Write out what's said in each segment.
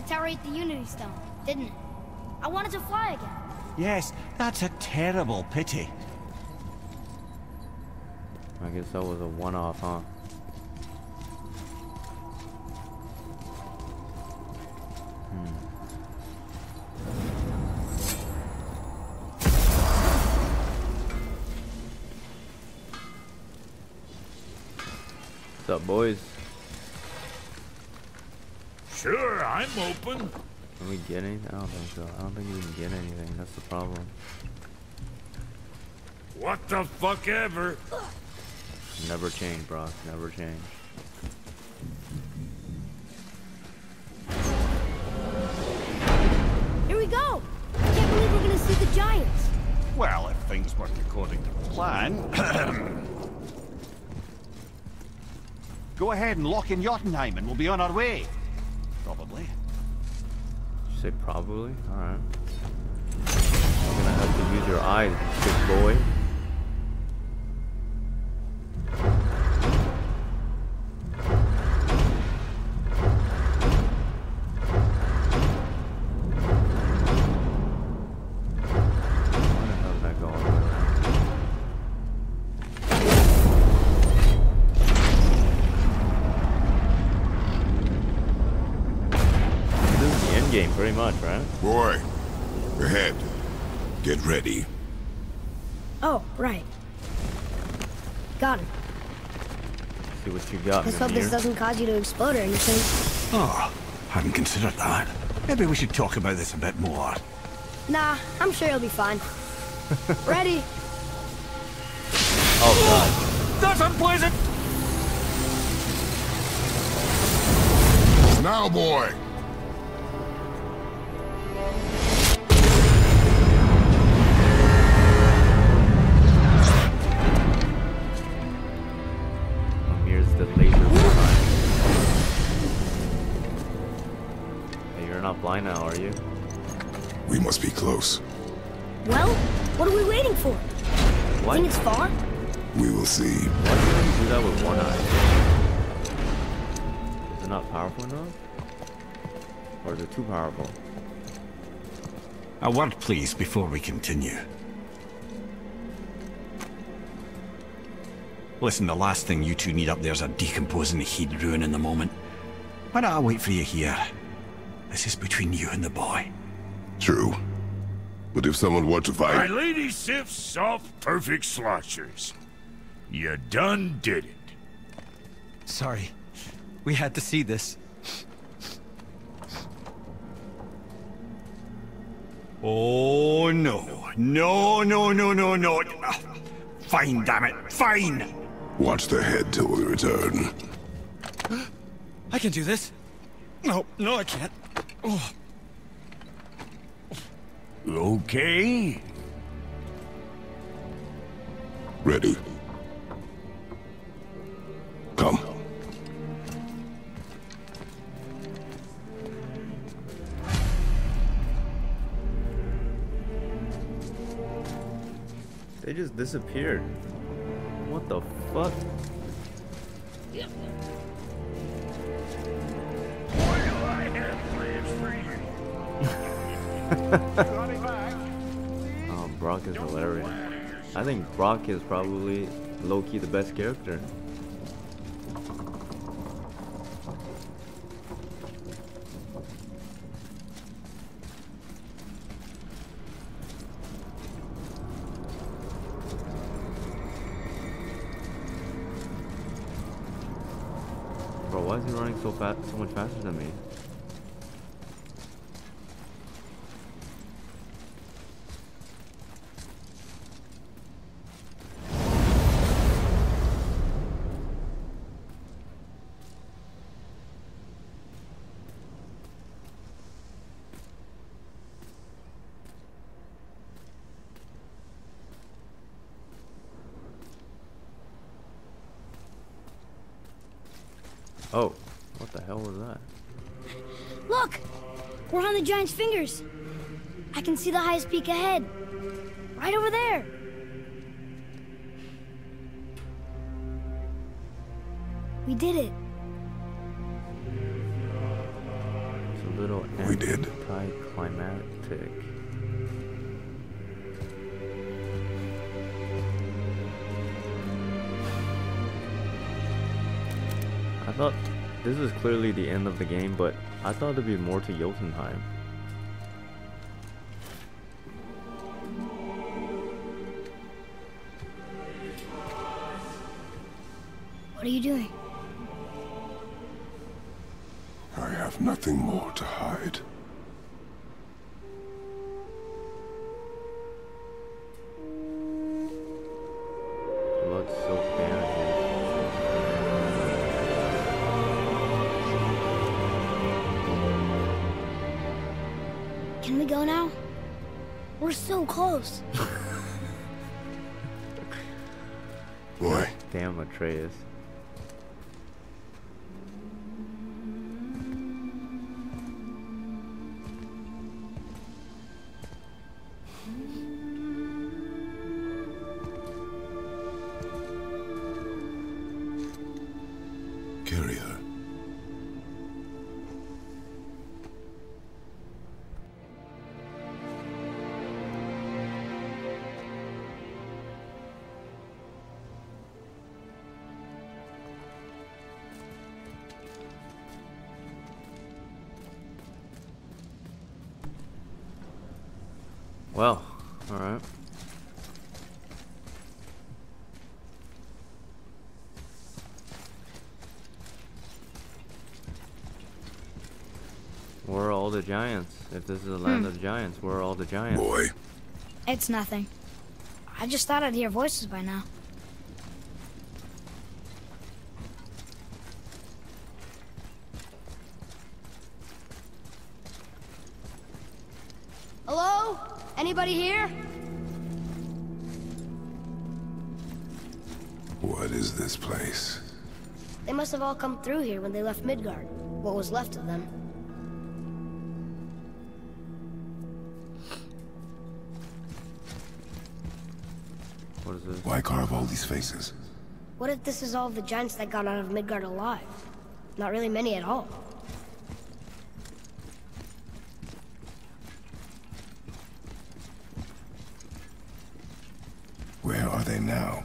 deteriorate the Unity Stone, didn't it? I wanted to fly again. Yes, that's a terrible pity. I guess that was a one-off, huh? Hmm. What's up, boys? Sure, I'm open. Can we get anything? I don't think so. I don't think we can get anything. That's the problem. What the fuck ever? Never change, bro. Never change. Here we go! I can't believe we're gonna see the Giants. Well, if things work according to plan. Go ahead and lock in Jotunheim and we'll be on our way. Probably. Did you say probably? Alright. You're gonna have to use your eyes, big boy. Hope this doesn't cause you to explode or anything. Oh, I hadn't considered that. Maybe we should talk about this a bit more. Nah, I'm sure you'll be fine. Ready? Oh god. Oh, that's unpleasant! Now, boy. Hey, you're not blind now, are you? We must be close. Well, what are we waiting for? What? Think it's far? We will see. Why do you do that with one eye? Is it not powerful enough? Or is it too powerful? A word, please, before we continue. Listen, the last thing you two need up there's a decomposing heat ruin in the moment. Why don't I wait for you here? This is between you and the boy. True. But if someone were to fight... My fight, lady Sif's soft, perfect sloshers. You done did it. Sorry. We had to see this. Oh, no. No, no, no, no, no. Fine, damn it. Fine! watch the head till we return. I can do this. No, no, I can't. Oh, Okay. Ready. Come. They just disappeared. What the fuck? Why Oh, Brok is hilarious. I think Brok is probably low-key the best character. Bro, why is he running so fast, so much faster than me? Oh, what the hell was that? Look! We're on the Giant's fingers. I can see the highest peak ahead. Right over there. We did it. I thought this is clearly the end of the game, but I thought there'd be more to Jotunheim. What are you doing? I have nothing more to hide. Close. Boy, Damn Atreus. Well, alright. Where are all the giants? If this is the land hmm. of giants, where are all the giants? Boy, It's nothing. I just thought I'd hear voices by now. Anybody here? what is this place? They must have all come through here when they left Midgard. What was left of them. What is this? Why carve all these faces? What if this is all the giants that got out of Midgard alive? Not really many at all. Where are they now?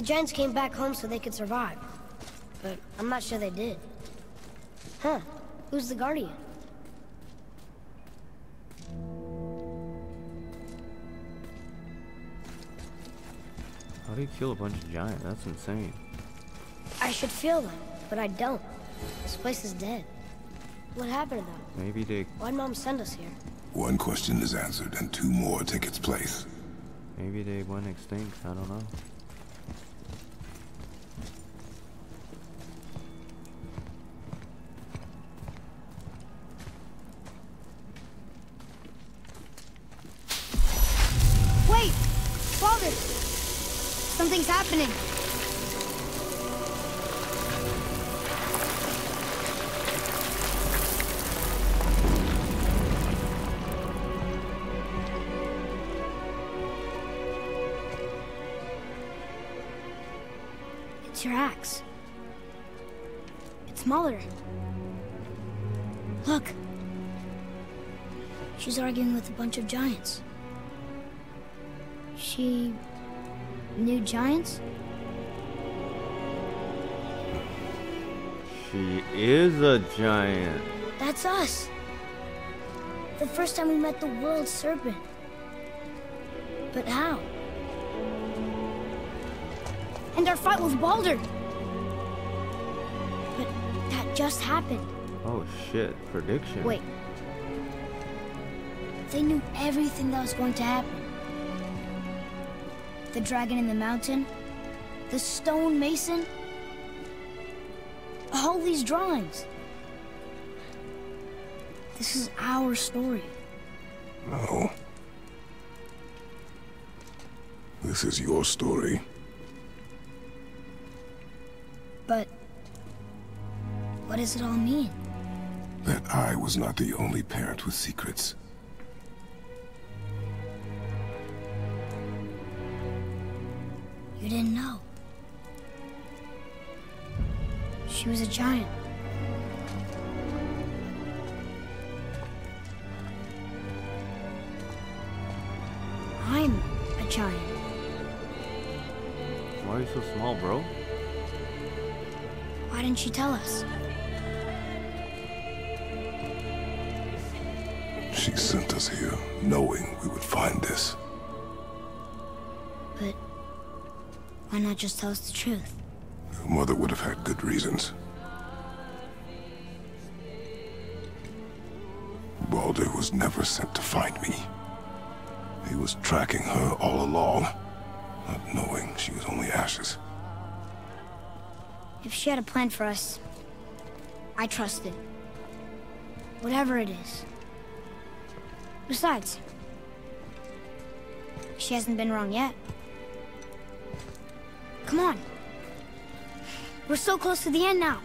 The giants came back home so they could survive. But I'm not sure they did. Huh. Who's the guardian? How do you kill a bunch of giants? That's insane. I should feel them, but I don't. This place is dead. What happened to them? Maybe they Why'd Mom send us here? One question is answered and two more take its place. maybe they went extinct. I don't know. It's your axe. It's Muller. Look. She's arguing with a bunch of giants. She knew giants? She is a giant. That's us. The first time we met the world serpent. But how? And our fight with Baldur. But that just happened. Oh shit! Prediction. Wait. They knew everything that was going to happen. The dragon in the mountain, the stone mason, all these drawings. This is our story. No. This is your story. But what does it all mean? That I was not the only parent with secrets. You didn't know. She was a giant. I'm a giant. Why are you so small, bro? Didn't you tell us? She sent us here knowing we would find this. But why not just tell us the truth? Your mother would have had good reasons. Baldur was never sent to find me. He was tracking her all along, not knowing she was only ashes. If she had a plan for us, I trust it. Whatever it is. Besides, she hasn't been wrong yet. Come on. We're so close to the end now.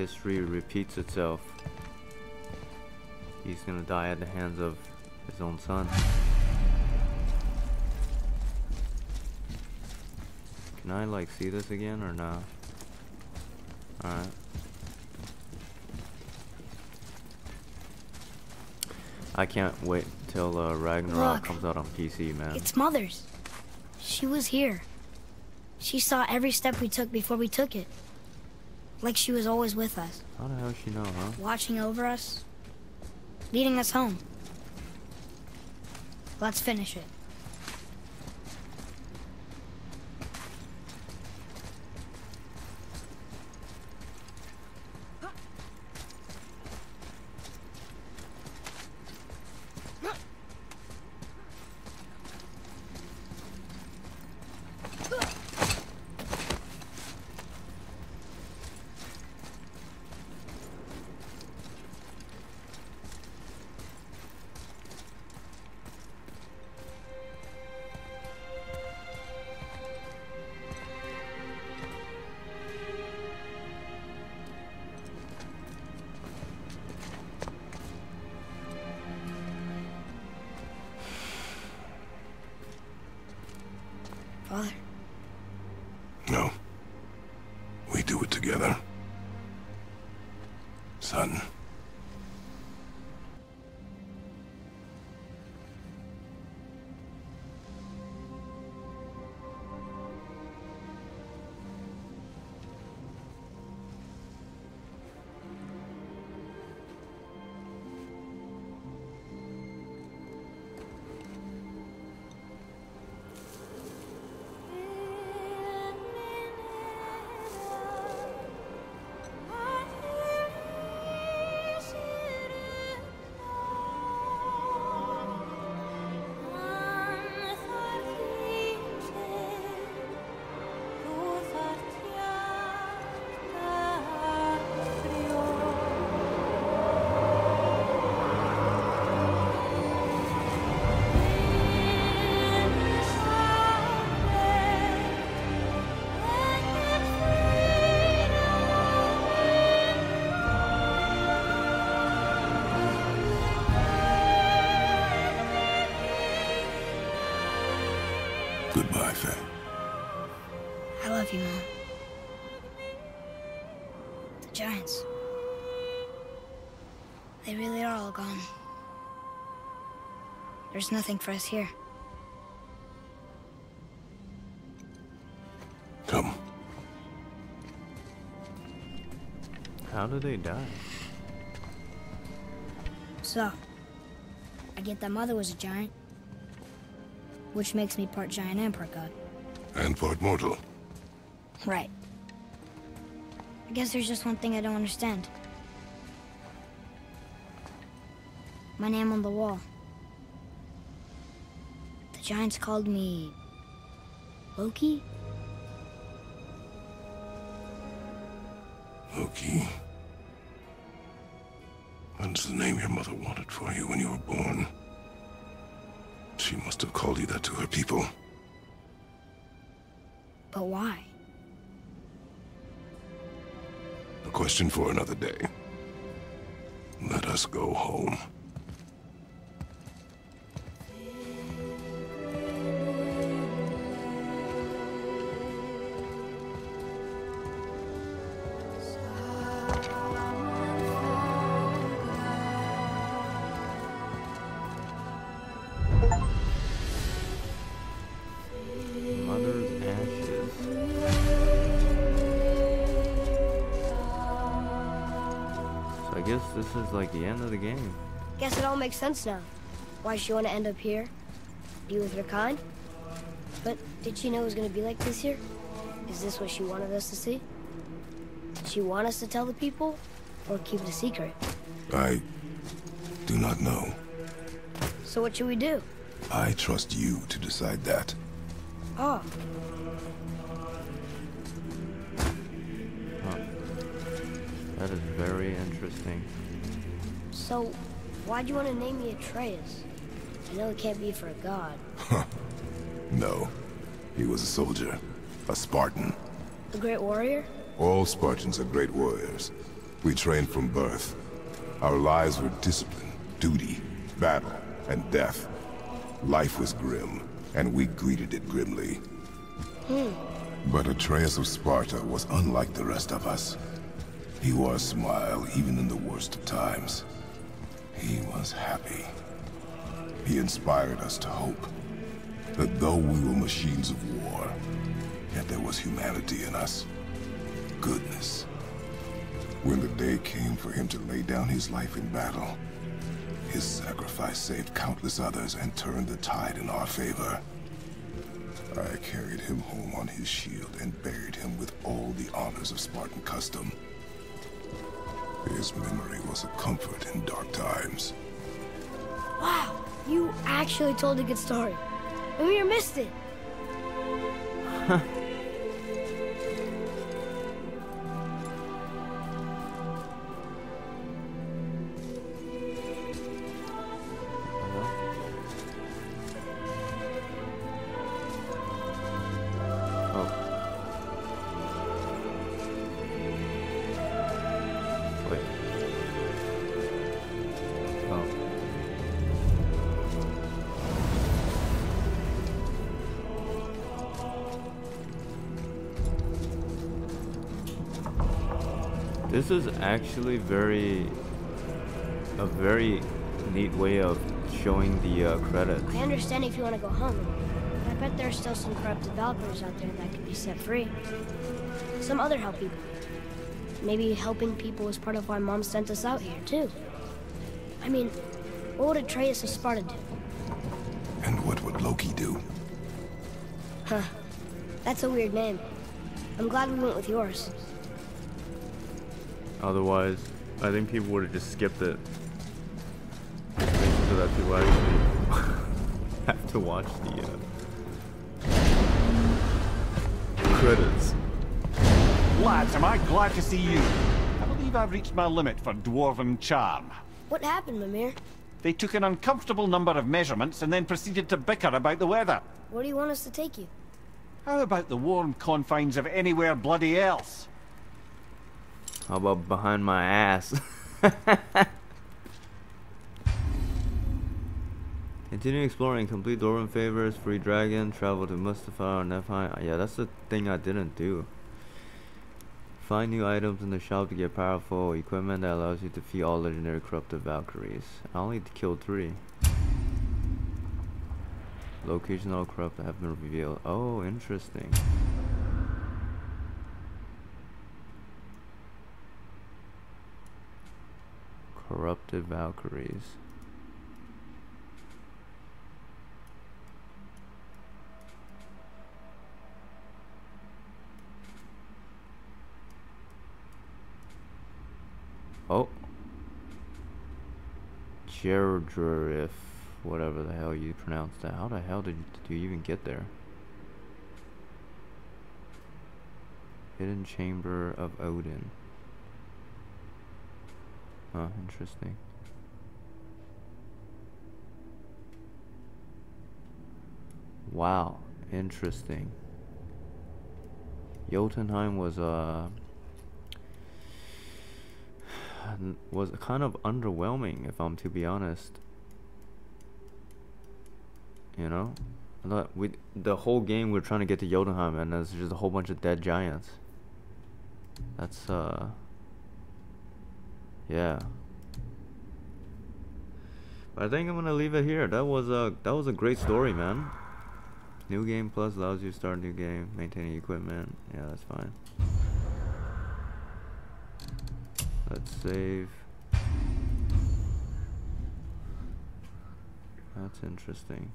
History repeats itself. He's gonna die at the hands of his own son. Can I like see this again or not? Alright. I can't wait till uh, Ragnarok Look. comes out on PC, man. It's Mother's. She was here. She saw every step we took before we took it. Like she was always with us, How the hell she know, huh? watching over us, leading us home. Let's finish it. Love you, Mom. The Giants. They really are all gone. There's nothing for us here. Come. How did they die? So, I get that Mother was a giant. Which makes me part giant and part god. And part mortal. Right. I guess there's just one thing I don't understand. My name on the wall. The Giants called me... Loki? Loki. That's the name your mother wanted for you when you were born. She must have called you that to her people. But why? A question for another day. Let us go home. Guess this is like the end of the game. Guess it all makes sense now. Why she want to end up here? Be with her kind? But did she know it was going to be like this here? Is this what she wanted us to see? Did she want us to tell the people? Or keep it a secret? I do not know. So what should we do? I trust you to decide that. Oh, That is very interesting. so why'd you want to name me Atreus? I know it can't be for a god. No. He was a soldier. A Spartan. A great warrior? All Spartans are great warriors. We trained from birth. Our lives were discipline, duty, battle, and death. Life was grim, and we greeted it grimly. Hmm. But Atreus of Sparta was unlike the rest of us. He wore a smile even in the worst of times. He was happy. He inspired us to hope that though we were machines of war, yet there was humanity in us. Goodness. When the day came for him to lay down his life in battle, his sacrifice saved countless others and turned the tide in our favor. I carried him home on his shield and buried him with all the honors of Spartan custom. His memory was a comfort in dark times. Wow, you actually told a good story. And we missed it. This is actually very a very neat way of showing the uh, credits. I understand if you want to go home. I bet there are still some corrupted developers out there that could be set free. Some other help people. Maybe helping people is part of why Mom sent us out here, too. I mean, what would Atreus of Sparta do? And what would Loki do? Huh. That's a weird name. I'm glad we went with yours. Otherwise, I think people would have just skipped it. So that people actually have to watch the uh, credits. Lads, am I glad to see you? I believe I've reached my limit for dwarven charm. What happened, Mimir? They took an uncomfortable number of measurements and then proceeded to bicker about the weather. Where do you want us to take you? How about the warm confines of anywhere bloody else? How about behind my ass? Continue exploring, complete Dwarven favors, free dragon, travel to Mustafa or Nephi. Yeah, that's the thing I didn't do. Find new items in the shop to get powerful equipment that allows you to defeat all legendary corrupted Valkyries. I only killed three. Location all corrupt have been revealed. Oh, interesting. Corrupted Valkyries. Oh. Gerodrif, whatever the hell you pronounce that. How the hell did you, did you even get there? Hidden Chamber of Odin. Huh, interesting. Wow, interesting. Jotunheim was uh was kind of underwhelming, if I'm to be honest. You know, I thought we the whole game we're trying to get to Jotunheim, and there's just a whole bunch of dead giants. That's uh. Yeah. But I think I'm gonna leave it here. That was a that was a great story, man. New game plus allows you to start a new game, maintaining equipment. Yeah, that's fine. Let's save. That's interesting.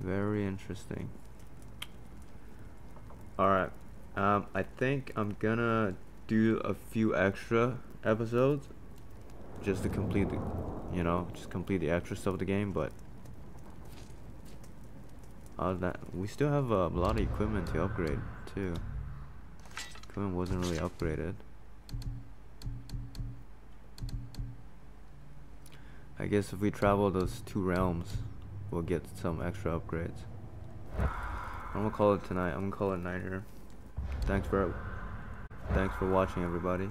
Very interesting. Alright. Um, I think I'm gonna do a few extra episodes just to complete the, you know, just complete the extra stuff of the game, but other than that, we still have a lot of equipment to upgrade too. Equipment wasn't really upgraded. I guess if we travel those two realms, we'll get some extra upgrades. I'm gonna call it tonight. I'm gonna call it night here. Thanks for thanks for watching everybody.